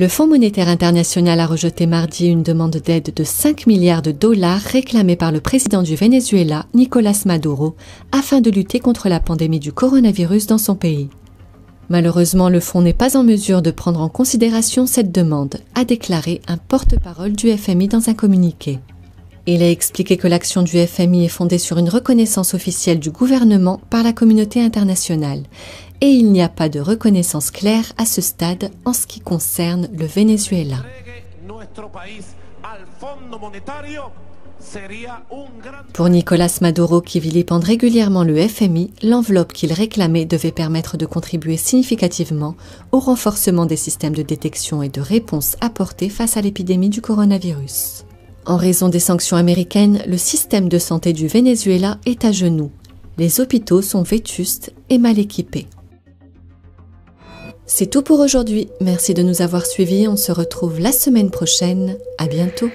Le Fonds monétaire international a rejeté mardi une demande d'aide de 5 milliards de dollars réclamée par le président du Venezuela, Nicolas Maduro, afin de lutter contre la pandémie du coronavirus dans son pays. Malheureusement, le fonds n'est pas en mesure de prendre en considération cette demande, a déclaré un porte-parole du FMI dans un communiqué. Il a expliqué que l'action du FMI est fondée sur une reconnaissance officielle du gouvernement par la communauté internationale et il n'y a pas de reconnaissance claire à ce stade en ce qui concerne le Venezuela. Pour Nicolas Maduro, qui vilipende régulièrement le FMI, l'enveloppe qu'il réclamait devait permettre de contribuer significativement au renforcement des systèmes de détection et de réponse apportés face à l'épidémie du coronavirus. En raison des sanctions américaines, le système de santé du Venezuela est à genoux. Les hôpitaux sont vétustes et mal équipés. C'est tout pour aujourd'hui. Merci de nous avoir suivis. On se retrouve la semaine prochaine. À bientôt.